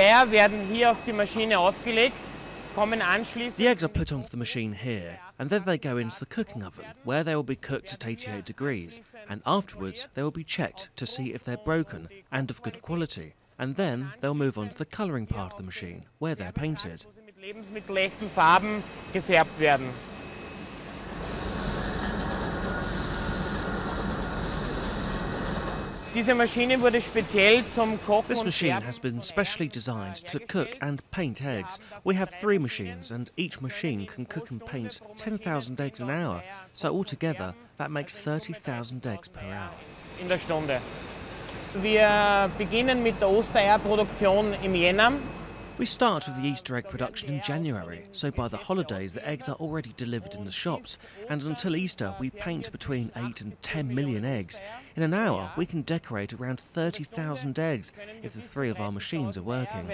Eier werden hier auf die Maschine aufgelegt, kommen The eggs are put onto the machine here, and then they go into the cooking oven, where they will be cooked at 88 degrees, and afterwards they will be checked to see if they're broken and of good quality, and then they'll move on to the colouring part of the machine, where they're painted. This machine has been specially designed to cook and paint eggs. We have three machines, and each machine can cook and paint 10,000 eggs an hour, so altogether that makes 30,000 eggs per hour. in der Stunde. Wir beginnen mit der Ostereierproduktion im Jänner. We start with the Easter egg production in January, so by the holidays the eggs are already delivered in the shops, and until Easter we paint between 8 and 10 million eggs. In an hour we can decorate around 30,000 eggs if the three of our machines are working.